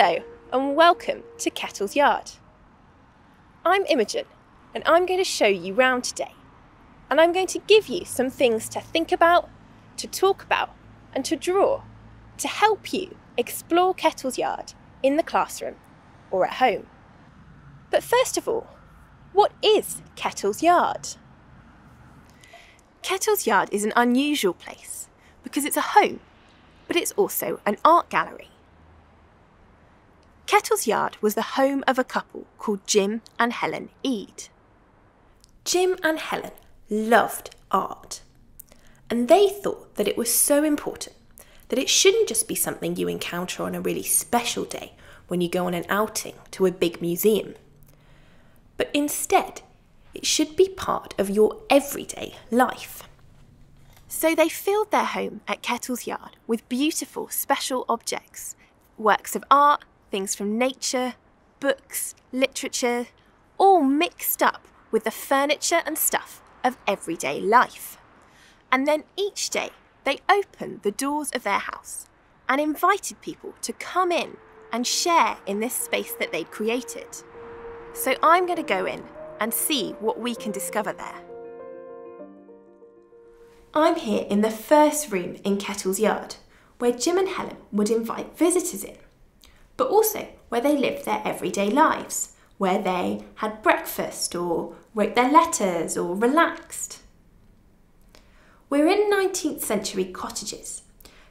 Hello and welcome to Kettle's Yard. I'm Imogen and I'm going to show you round today and I'm going to give you some things to think about, to talk about and to draw to help you explore Kettle's Yard in the classroom or at home. But first of all, what is Kettle's Yard? Kettle's Yard is an unusual place because it's a home, but it's also an art gallery. Kettle's Yard was the home of a couple called Jim and Helen Ede. Jim and Helen loved art, and they thought that it was so important that it shouldn't just be something you encounter on a really special day when you go on an outing to a big museum, but instead, it should be part of your everyday life. So they filled their home at Kettle's Yard with beautiful special objects, works of art, things from nature, books, literature, all mixed up with the furniture and stuff of everyday life. And then each day they opened the doors of their house and invited people to come in and share in this space that they'd created. So I'm going to go in and see what we can discover there. I'm here in the first room in Kettle's Yard, where Jim and Helen would invite visitors in but also where they lived their everyday lives, where they had breakfast or wrote their letters or relaxed. We're in 19th century cottages,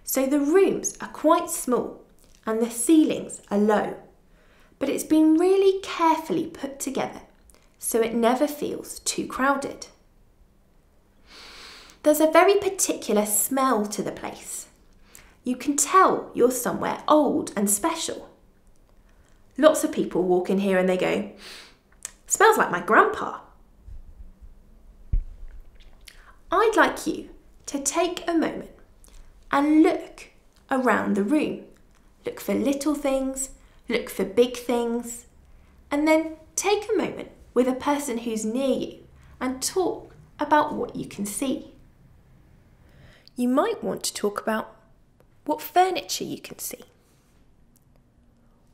so the rooms are quite small and the ceilings are low, but it's been really carefully put together so it never feels too crowded. There's a very particular smell to the place. You can tell you're somewhere old and special. Lots of people walk in here and they go, smells like my grandpa. I'd like you to take a moment and look around the room. Look for little things, look for big things, and then take a moment with a person who's near you and talk about what you can see. You might want to talk about what furniture you can see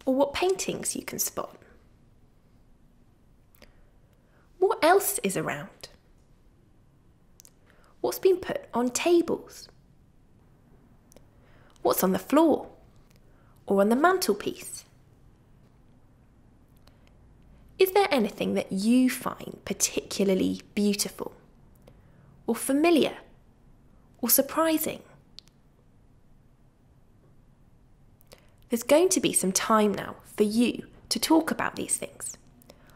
or what paintings you can spot. What else is around? What's been put on tables? What's on the floor or on the mantelpiece? Is there anything that you find particularly beautiful or familiar or surprising? There's going to be some time now for you to talk about these things,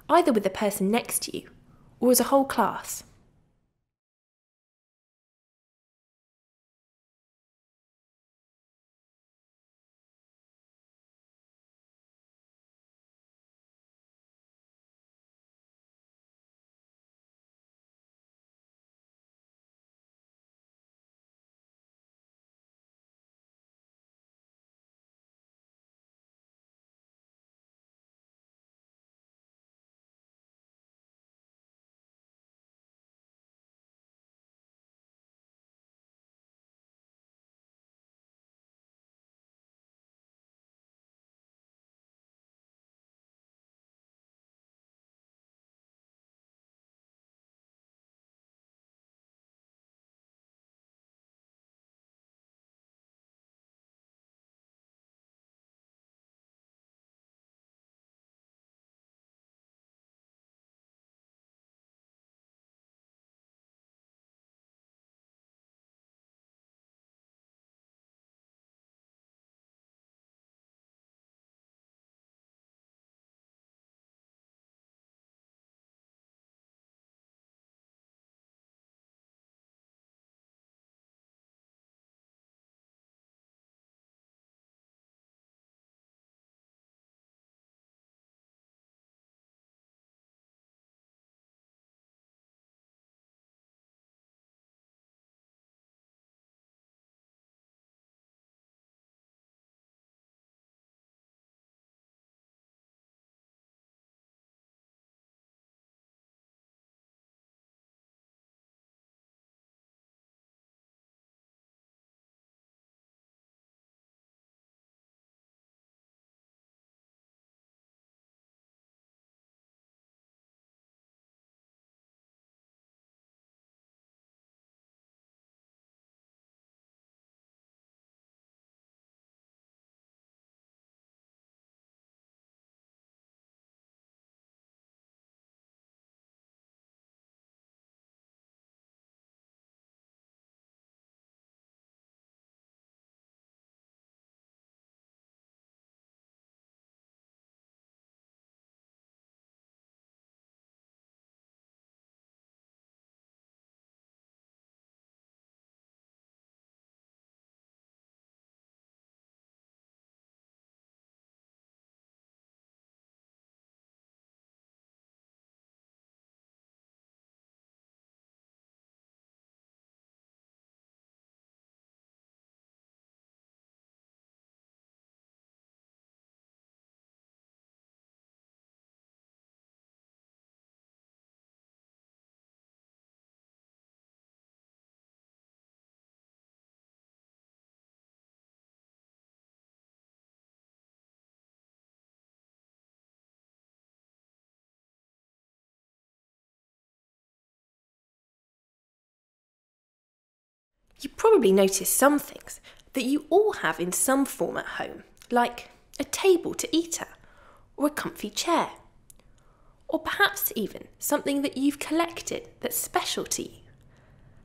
either with the person next to you or as a whole class. You probably noticed some things that you all have in some form at home, like a table to eat at, or a comfy chair, or perhaps even something that you've collected that's special to you,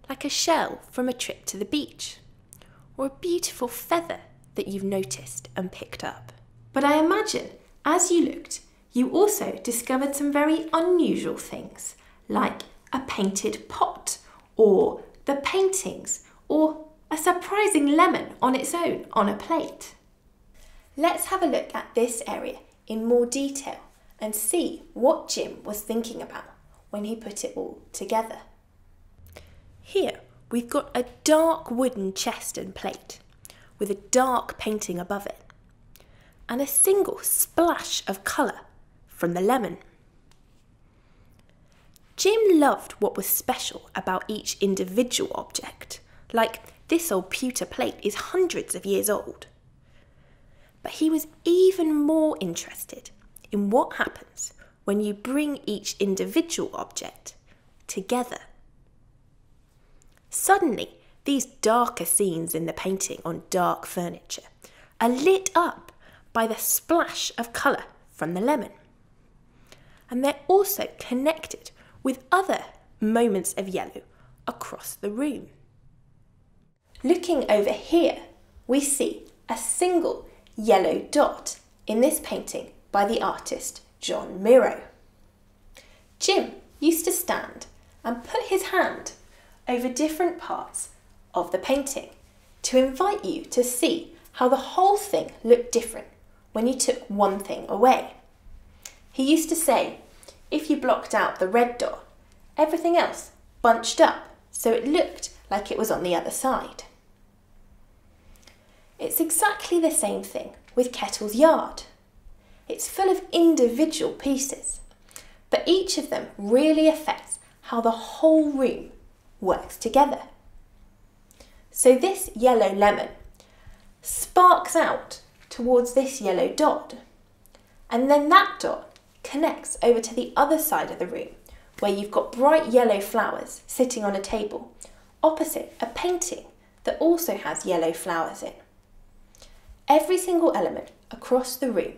like a shell from a trip to the beach, or a beautiful feather that you've noticed and picked up. But I imagine as you looked, you also discovered some very unusual things, like a painted pot, or the paintings, or a surprising lemon on its own on a plate. Let's have a look at this area in more detail and see what Jim was thinking about when he put it all together. Here we've got a dark wooden chest and plate with a dark painting above it and a single splash of colour from the lemon. Jim loved what was special about each individual object, like this old pewter plate is hundreds of years old. But he was even more interested in what happens when you bring each individual object together. Suddenly, these darker scenes in the painting on dark furniture are lit up by the splash of colour from the lemon. And they're also connected with other moments of yellow across the room. Looking over here, we see a single yellow dot in this painting by the artist Joan Miro. Jim used to stand and put his hand over different parts of the painting to invite you to see how the whole thing looked different when you took one thing away. He used to say, if you blocked out the red dot, everything else bunched up so it looked like it was on the other side. It's exactly the same thing with Kettle's Yard. It's full of individual pieces, but each of them really affects how the whole room works together. So this yellow lemon sparks out towards this yellow dot. And then that dot connects over to the other side of the room where you've got bright yellow flowers sitting on a table opposite a painting that also has yellow flowers in. Every single element across the room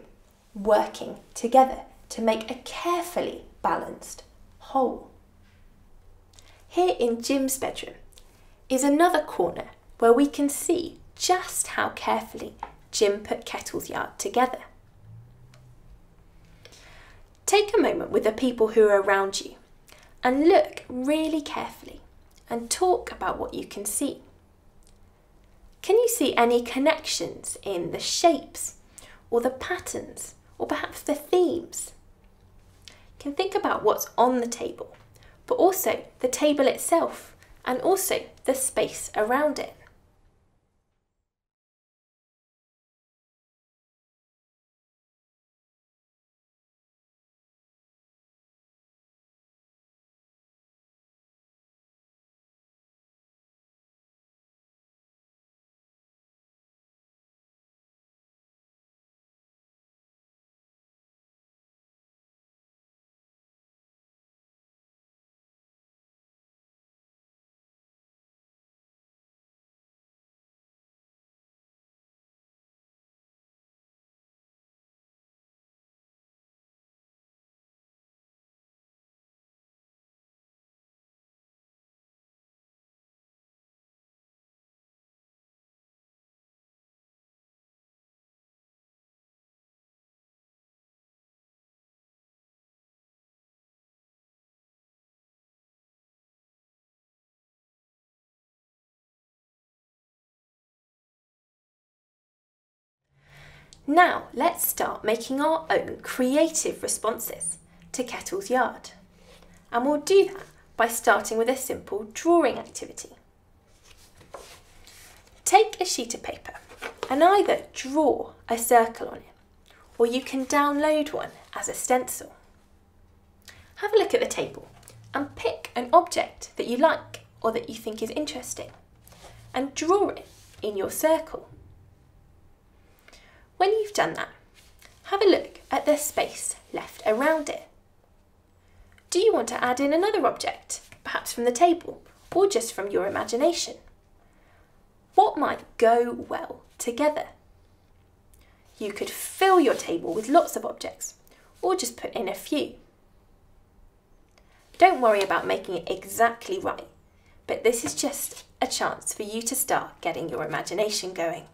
working together to make a carefully balanced whole. Here in Jim's bedroom is another corner where we can see just how carefully Jim put Kettle's yard together. Take a moment with the people who are around you and look really carefully and talk about what you can see. Can you see any connections in the shapes or the patterns or perhaps the themes? You can think about what's on the table, but also the table itself and also the space around it. Now let's start making our own creative responses to Kettle's Yard. And we'll do that by starting with a simple drawing activity. Take a sheet of paper and either draw a circle on it or you can download one as a stencil. Have a look at the table and pick an object that you like or that you think is interesting and draw it in your circle. When you've done that, have a look at the space left around it. Do you want to add in another object, perhaps from the table, or just from your imagination? what might go well together. You could fill your table with lots of objects, or just put in a few. Don't worry about making it exactly right, but this is just a chance for you to start getting your imagination going.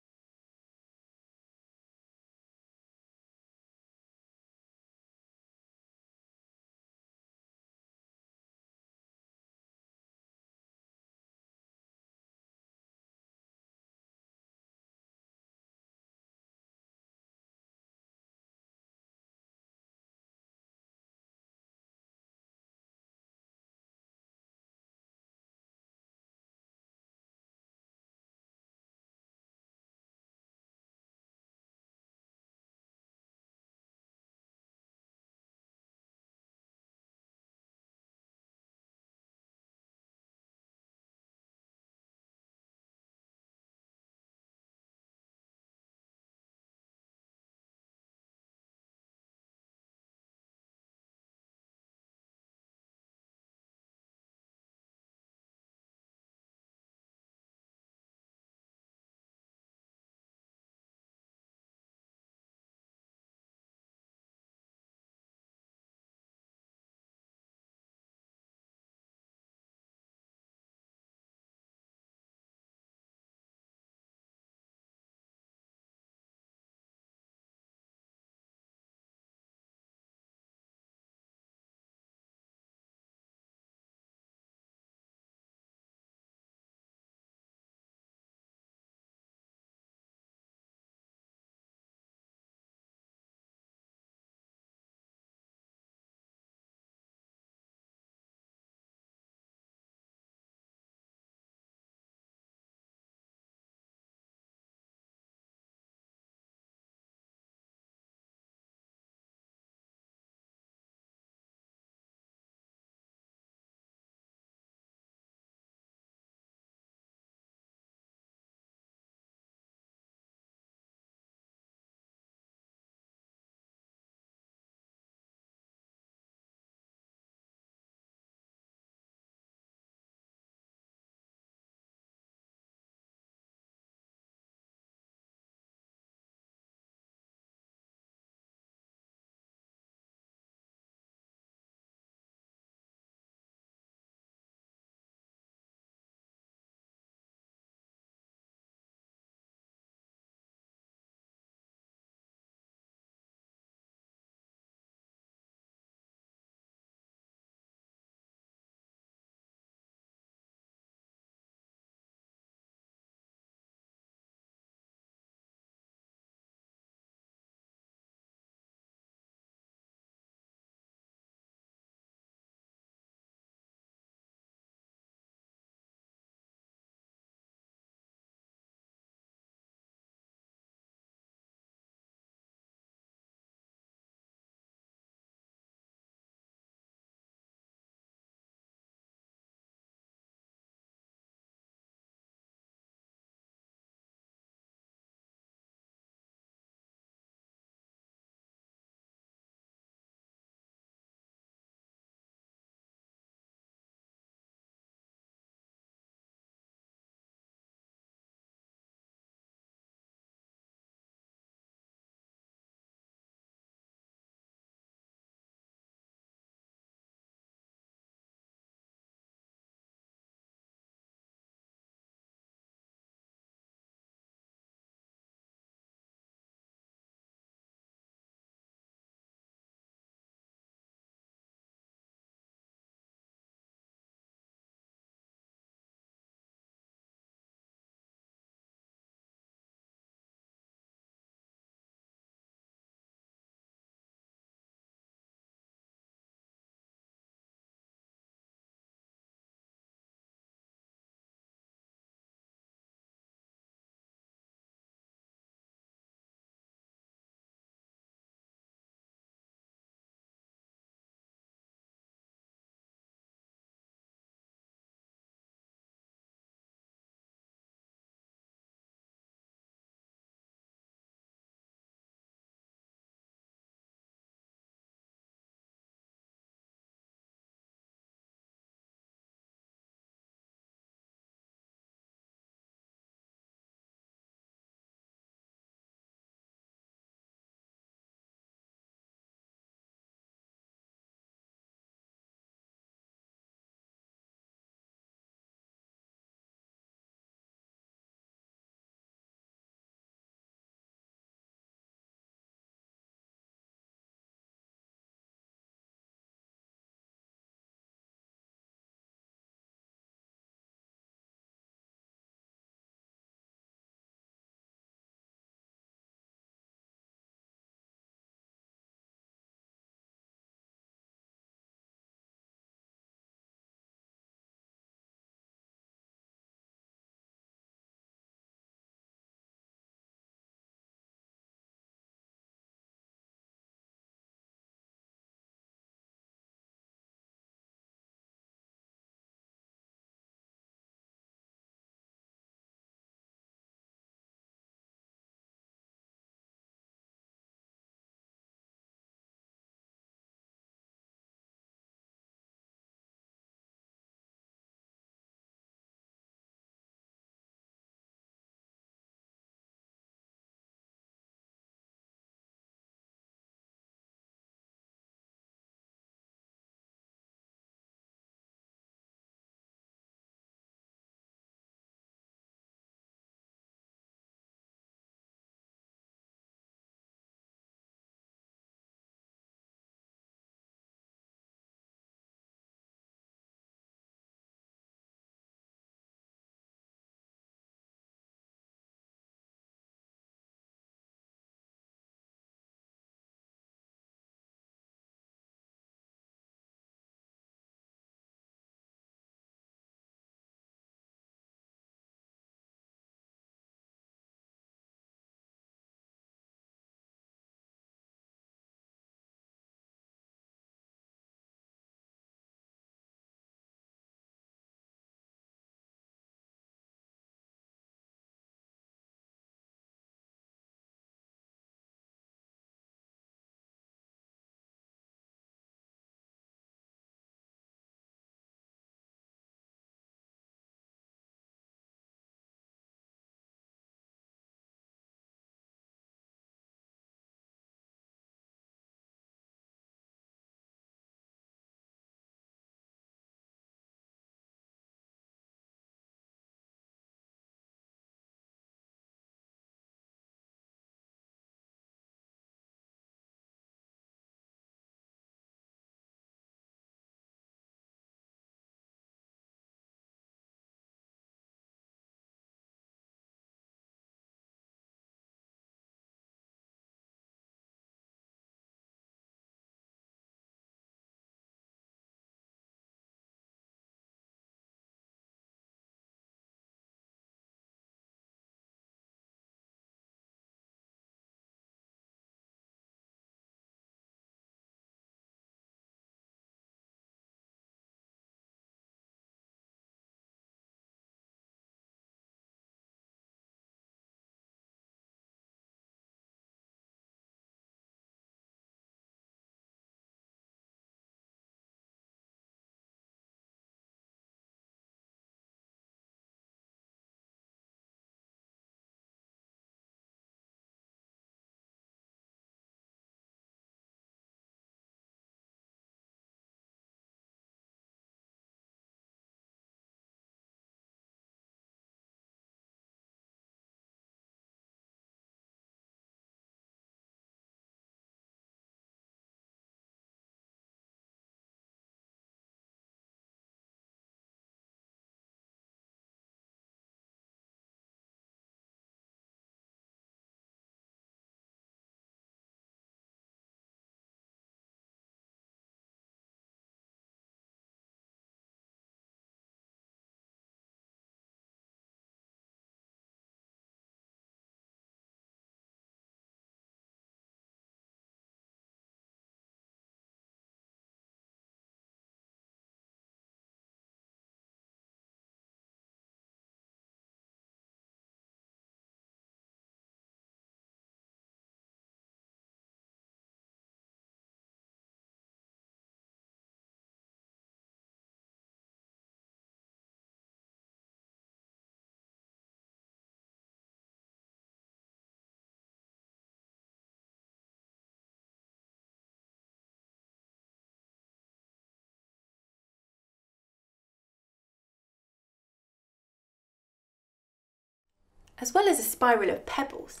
As well as a spiral of pebbles,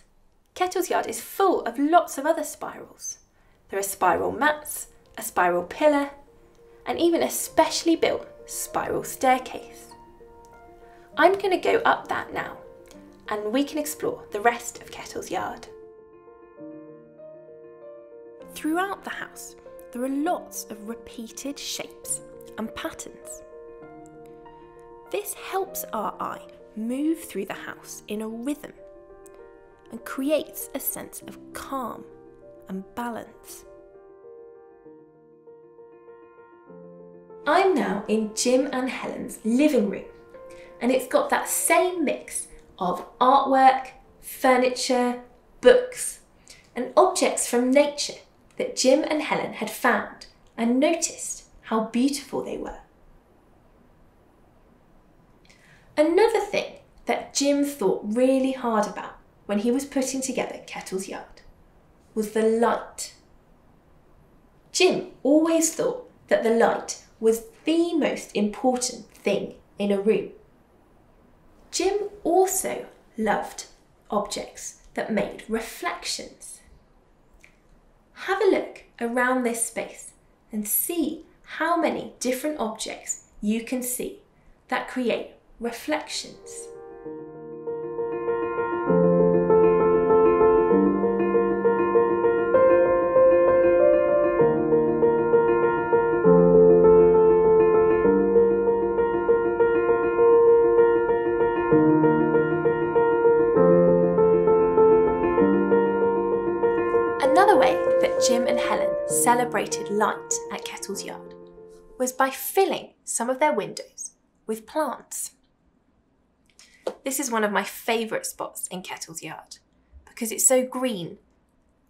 Kettle's yard is full of lots of other spirals. There are spiral mats, a spiral pillar, and even a specially built spiral staircase. I'm going to go up that now, and we can explore the rest of Kettle's yard. Throughout the house, there are lots of repeated shapes and patterns. This helps our eye move through the house in a rhythm and creates a sense of calm and balance. I'm now in Jim and Helen's living room, and it's got that same mix of artwork, furniture, books, and objects from nature that Jim and Helen had found and noticed how beautiful they were. Another thing that Jim thought really hard about when he was putting together Kettle's yard was the light. Jim always thought that the light was the most important thing in a room. Jim also loved objects that made reflections. Have a look around this space and see how many different objects you can see that create reflections. Another way that Jim and Helen celebrated light at Kettle's Yard was by filling some of their windows with plants. This is one of my favourite spots in Kettle's Yard because it's so green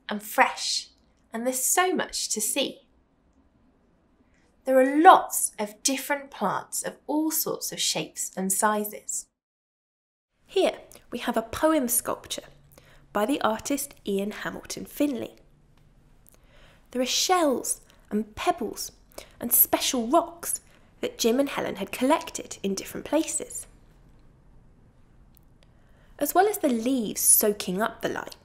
and fresh and there's so much to see. There are lots of different plants of all sorts of shapes and sizes. Here we have a poem sculpture by the artist Ian Hamilton Finlay. There are shells and pebbles and special rocks that Jim and Helen had collected in different places as well as the leaves soaking up the light.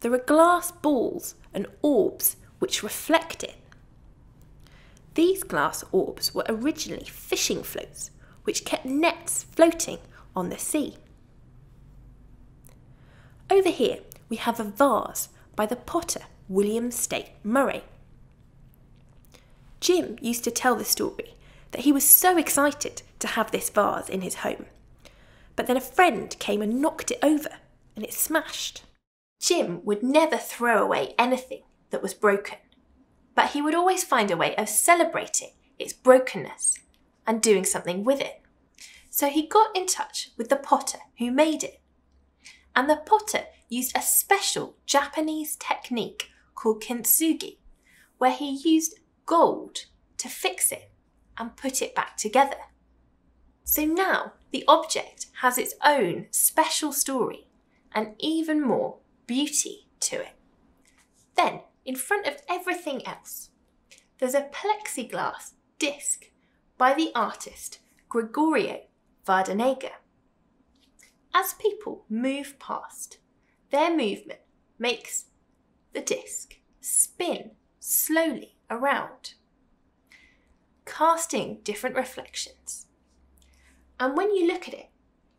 There are glass balls and orbs which reflect it. These glass orbs were originally fishing floats which kept nets floating on the sea. Over here we have a vase by the potter William Staite Murray. Jim used to tell the story that he was so excited to have this vase in his home but then a friend came and knocked it over and it smashed. Jim would never throw away anything that was broken, but he would always find a way of celebrating its brokenness and doing something with it. So he got in touch with the potter who made it. And the potter used a special Japanese technique called kintsugi, where he used gold to fix it and put it back together. So now the object has its own special story and even more beauty to it. Then, in front of everything else, there's a plexiglass disc by the artist Gregorio Vardanega. As people move past, their movement makes the disc spin slowly around, casting different reflections and when you look at it,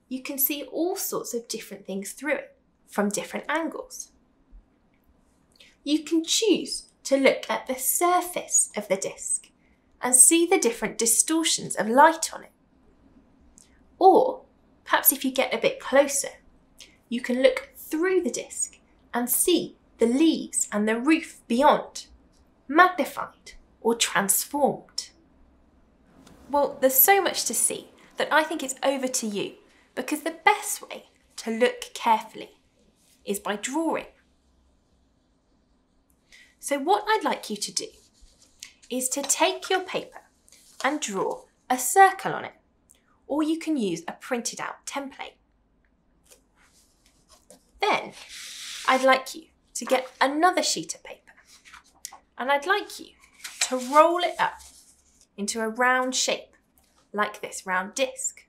you can see all sorts of different things through it from different angles. You can choose to look at the surface of the disc and see the different distortions of light on it. Or, perhaps if you get a bit closer, you can look through the disc and see the leaves and the roof beyond, magnified or transformed. Well, there's so much to see that I think it's over to you because the best way to look carefully is by drawing. So, what I'd like you to do is to take your paper and draw a circle on it, or you can use a printed out template. Then, I'd like you to get another sheet of paper and I'd like you to roll it up into a round shape like this round disc.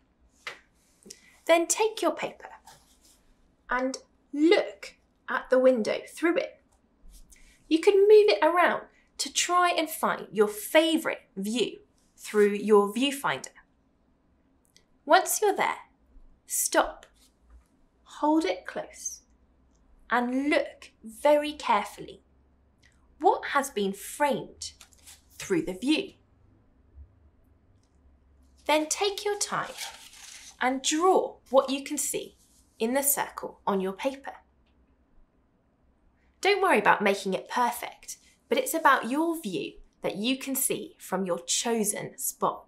Then take your paper and look at the window through it. You can move it around to try and find your favourite view through your viewfinder. Once you're there, stop, hold it close, and look very carefully. What has been framed through the view? Then take your time and draw what you can see in the circle on your paper. Don't worry about making it perfect, but it's about your view that you can see from your chosen spot.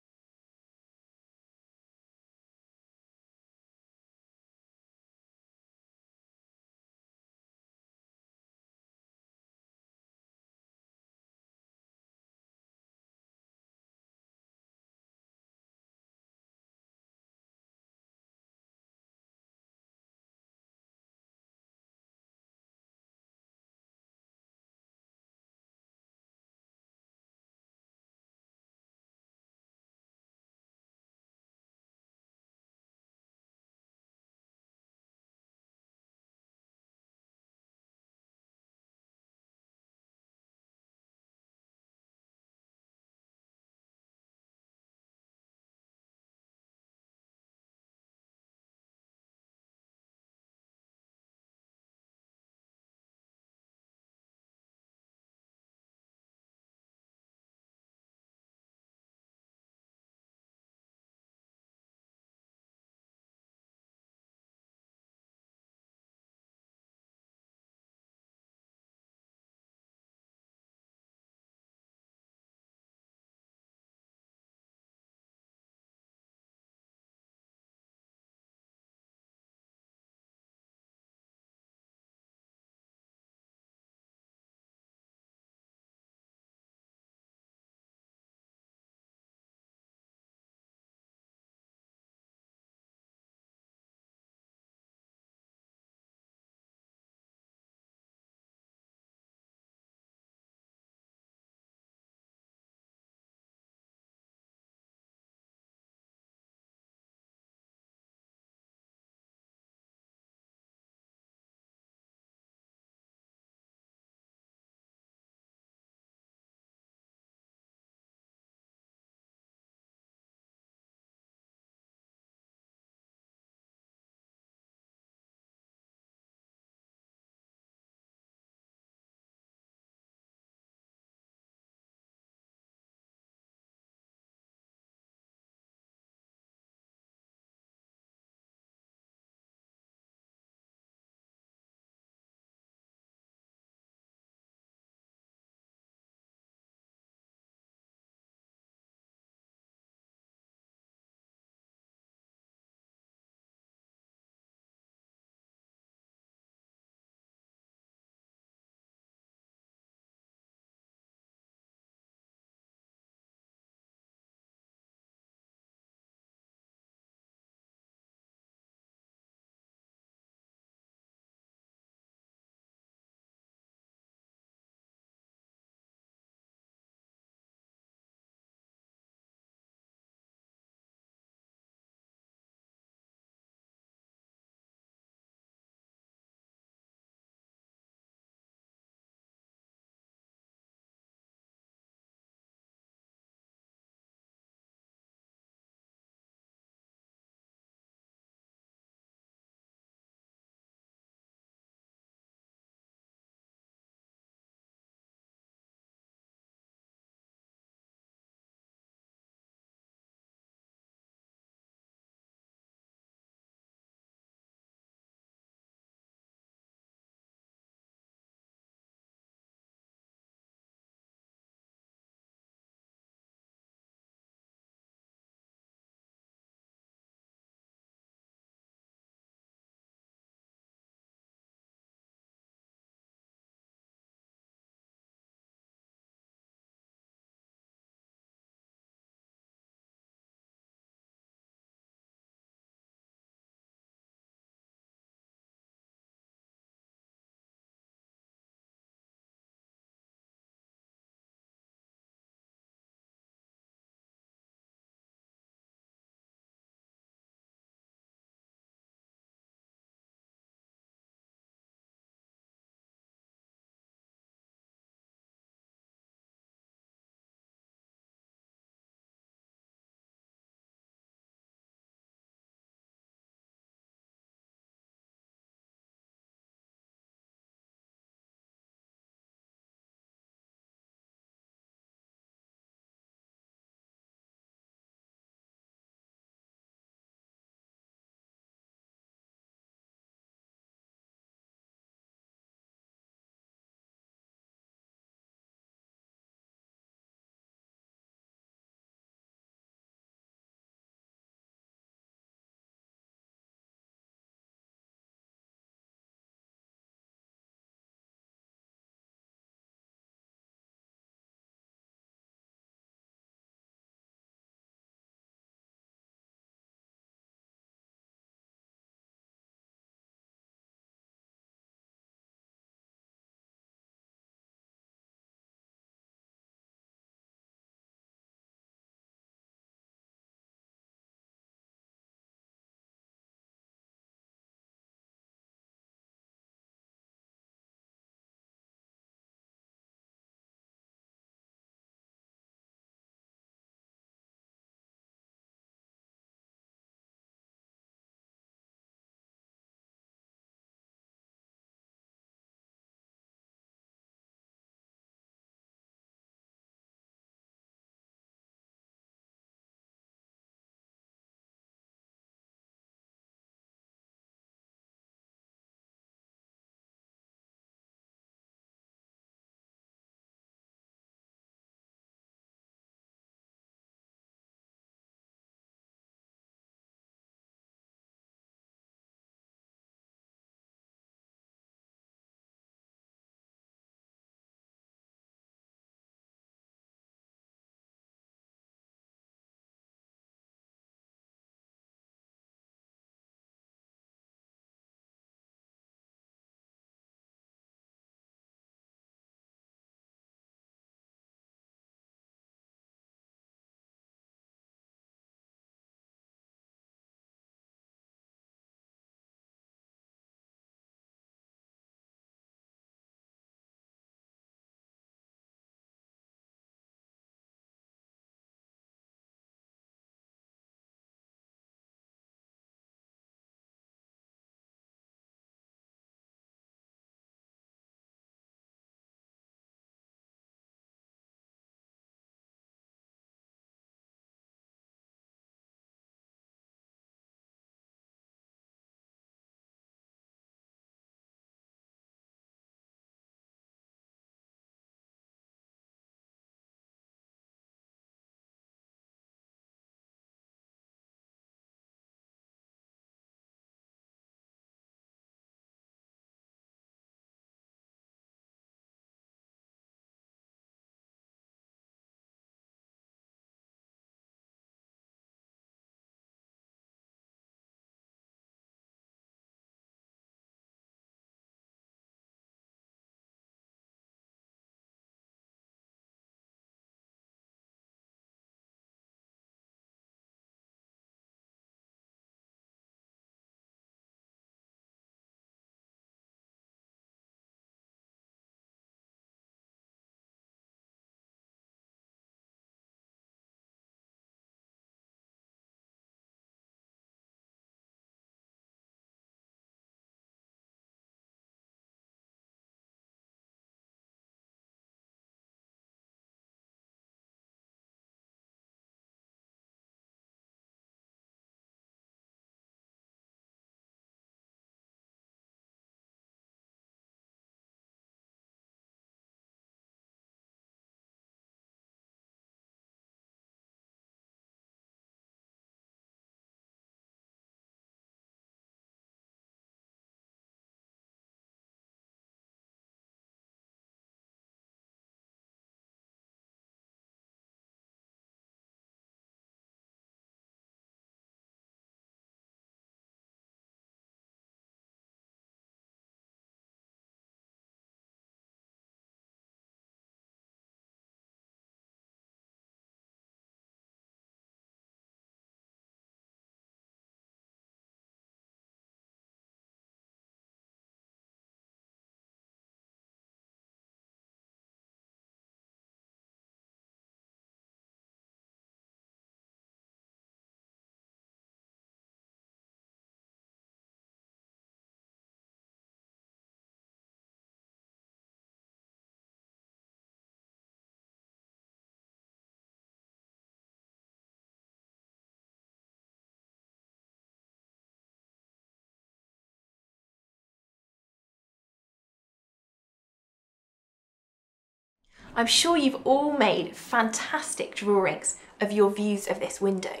I'm sure you've all made fantastic drawings of your views of this window.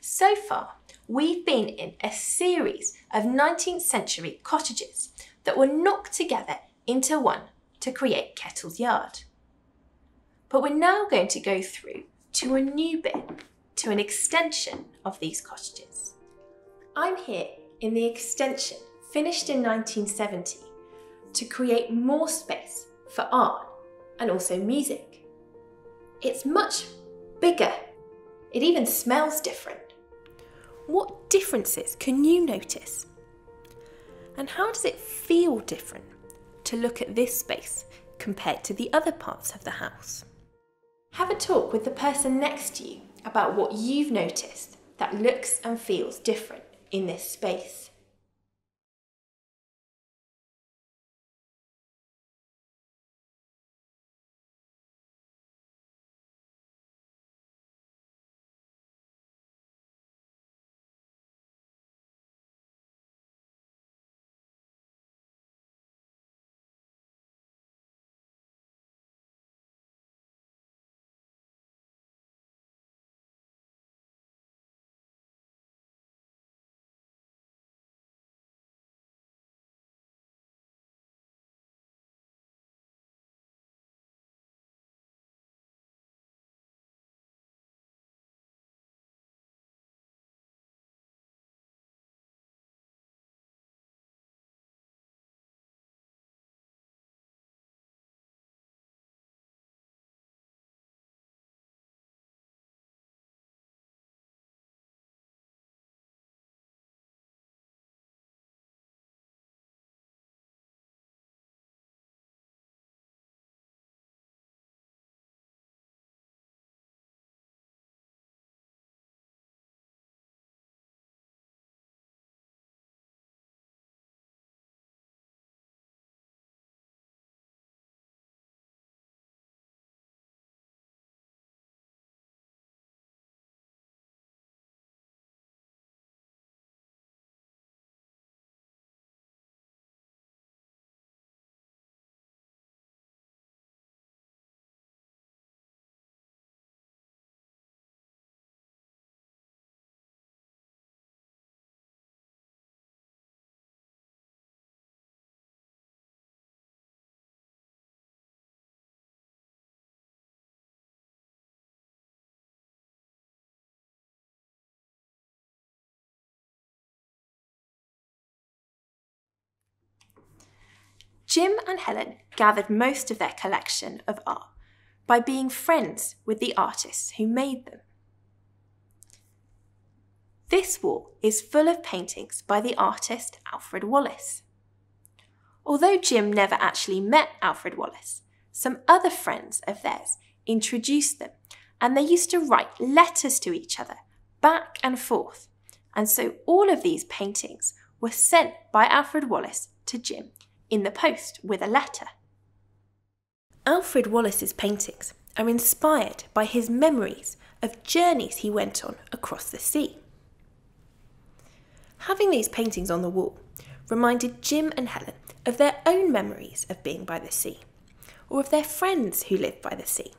So far, we've been in a series of 19th century cottages that were knocked together into one to create Kettle's Yard. But we're now going to go through to a new bit, to an extension of these cottages. I'm here in the extension finished in 1970 to create more space for art and also music. It's much bigger. It even smells different. What differences can you notice? And how does it feel different to look at this space compared to the other parts of the house? Have a talk with the person next to you about what you've noticed that looks and feels different in this space. Jim and Helen gathered most of their collection of art by being friends with the artists who made them. This wall is full of paintings by the artist Alfred Wallis. Although Jim never actually met Alfred Wallis, some other friends of theirs introduced them and they used to write letters to each other back and forth. And so all of these paintings were sent by Alfred Wallis to Jim in the post with a letter. Alfred Wallis's paintings are inspired by his memories of journeys he went on across the sea. Having these paintings on the wall reminded Jim and Helen of their own memories of being by the sea, or of their friends who lived by the sea.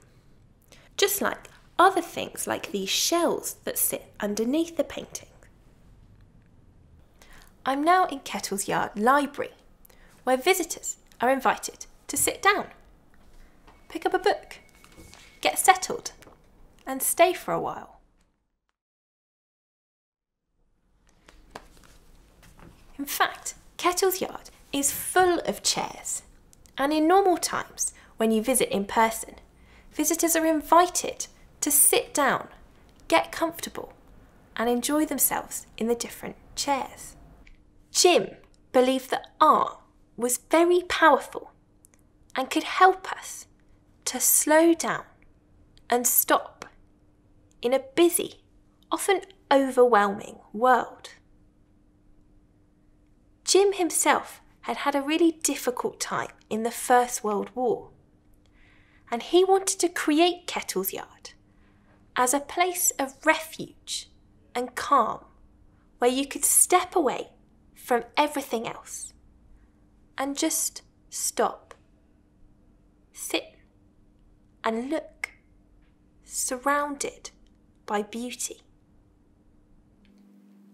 Just like other things like these shells that sit underneath the painting. I'm now in Kettle's Yard Library, where visitors are invited to sit down, pick up a book, get settled, and stay for a while. In fact, Kettle's Yard is full of chairs, and in normal times, when you visit in person, visitors are invited to sit down, get comfortable, and enjoy themselves in the different chairs. Jim believed that art was very powerful and could help us to slow down and stop in a busy, often overwhelming world. Jim himself had had a really difficult time in the First World War, and he wanted to create Kettle's Yard as a place of refuge and calm where you could step away from everything else and just stop. sit and look, surrounded by beauty.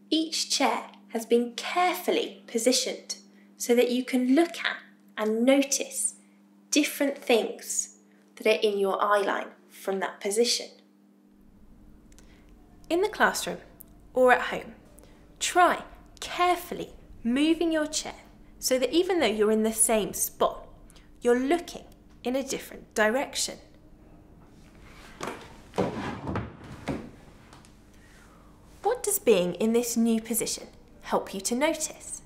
Each chair has been carefully positioned so that you can look at and notice different things that are in your eye line from that position. In the classroom or at home, try carefully moving your chair so that even though you're in the same spot, you're looking in a different direction. What does being in this new position help you to notice?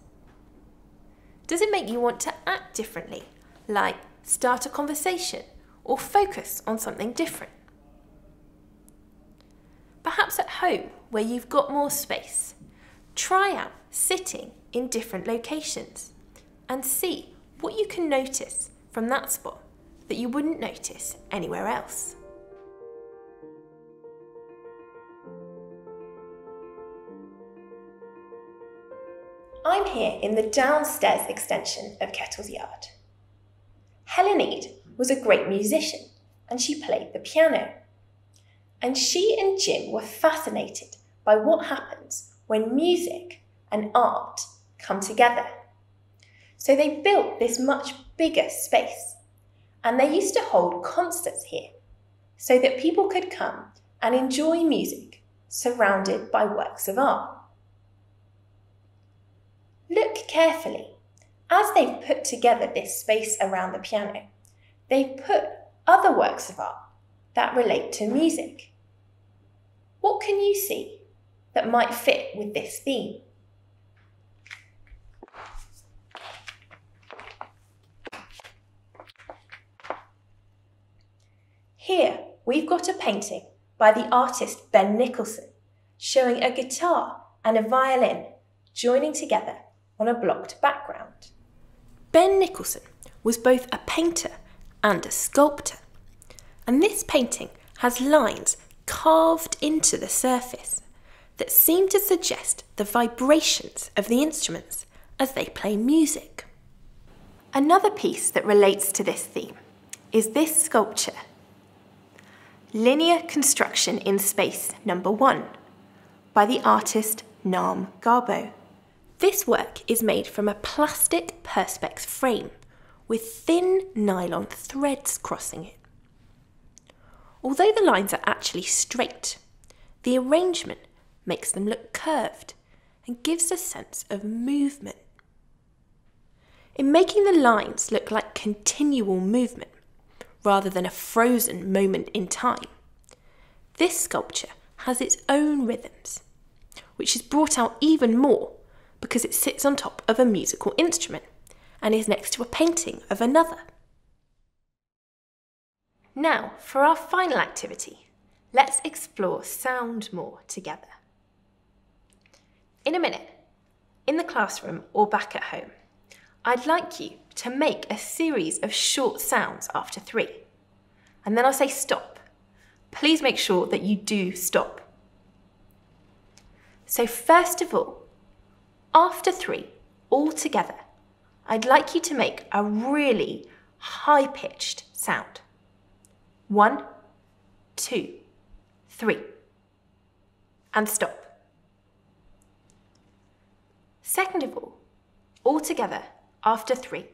Does it make you want to act differently, like start a conversation or focus on something different? Perhaps at home, where you've got more space, try out sitting in different locations and see what you can notice from that spot that you wouldn't notice anywhere else. I'm here in the downstairs extension of Kettle's Yard. Helen Ede was a great musician and she played the piano. And she and Jim were fascinated by what happens when music and art come together. So they built this much bigger space and they used to hold concerts here so that people could come and enjoy music surrounded by works of art. Look carefully. As they've put together this space around the piano, they've put other works of art that relate to music. What can you see that might fit with this theme? Here, we've got a painting by the artist Ben Nicholson showing a guitar and a violin joining together on a blocked background. Ben Nicholson was both a painter and a sculptor, and this painting has lines carved into the surface that seem to suggest the vibrations of the instruments as they play music. Another piece that relates to this theme is this sculpture Linear Construction in Space Number 1 by the artist Naum Gabo. This work is made from a plastic Perspex frame with thin nylon threads crossing it. Although the lines are actually straight, the arrangement makes them look curved and gives a sense of movement. In making the lines look like continual movement rather than a frozen moment in time, this sculpture has its own rhythms, which is brought out even more because it sits on top of a musical instrument and is next to a painting of another. Now, for our final activity, let's explore sound more together. In a minute, in the classroom or back at home, I'd like you to make a series of short sounds after three. And then I'll say stop. Please make sure that you do stop. So first of all, after three, all together, I'd like you to make a really high pitched sound. One, two, three. And stop. Second of all, all together, after three,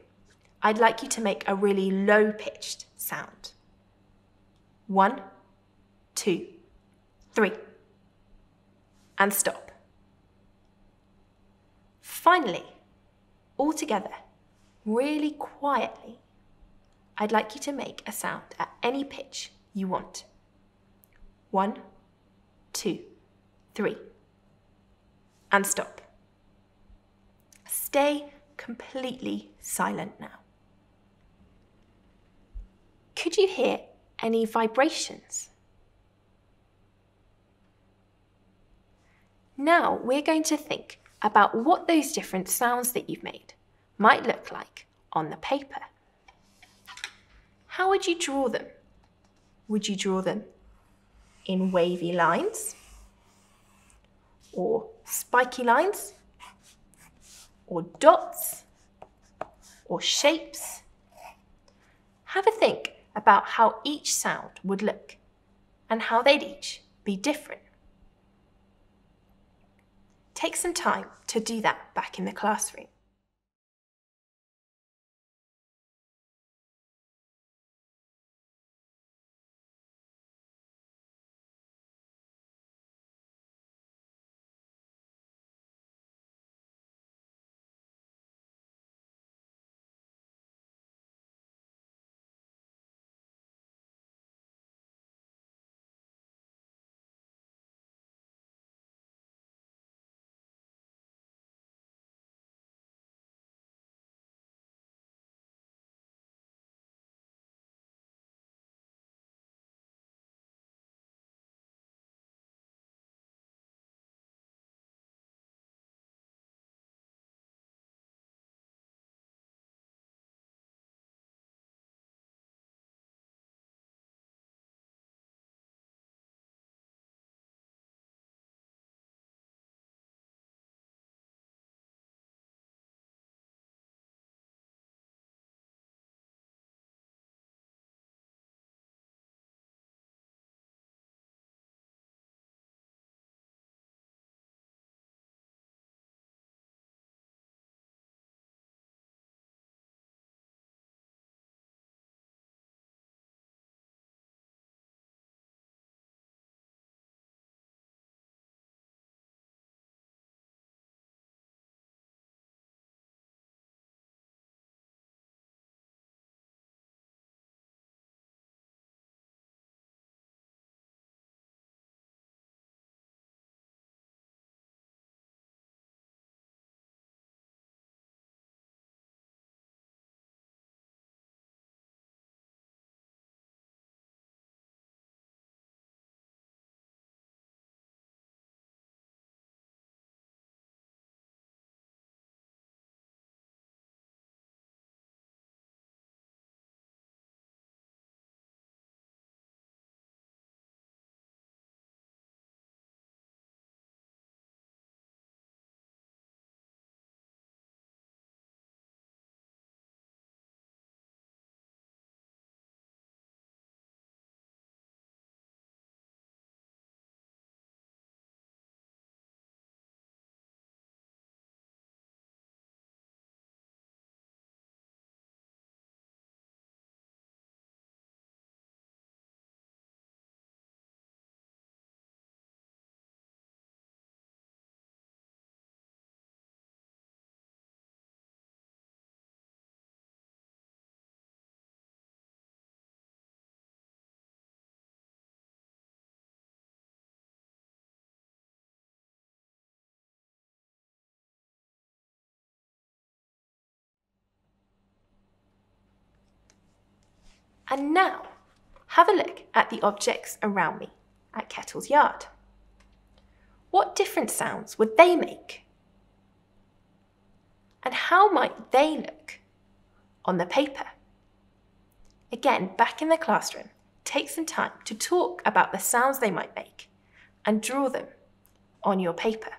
I'd like you to make a really low pitched sound. One, two, three. And stop. Finally, all together, really quietly, I'd like you to make a sound at any pitch you want. One, two, three, and stop. Stay completely silent now. Could you hear any vibrations? Now we're going to think about what those different sounds that you've made might look like on the paper. How would you draw them? Would you draw them in wavy lines? Or spiky lines? Or dots? Or shapes? Have a think about how each sound would look and how they'd each be different. Take some time to do that back in the classroom. And now, have a look at the objects around me at Kettle's yard. What different sounds would they make? And how might they look on the paper? Again, back in the classroom, take some time to talk about the sounds they might make and draw them on your paper.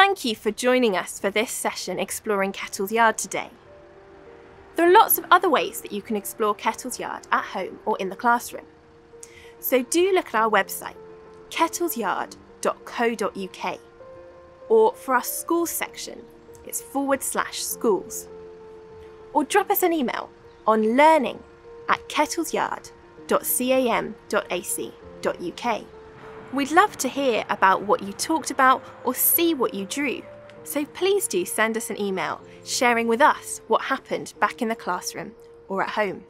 Thank you for joining us for this session exploring Kettle's Yard today. There are lots of other ways that you can explore Kettle's Yard at home or in the classroom. So do look at our website, kettlesyard.co.uk, or for our schools section, it's forward slash schools. Or drop us an email on learning at kettlesyard.cam.ac.uk. We'd love to hear about what you talked about or see what you drew. So please do send us an email sharing with us what happened back in the classroom or at home.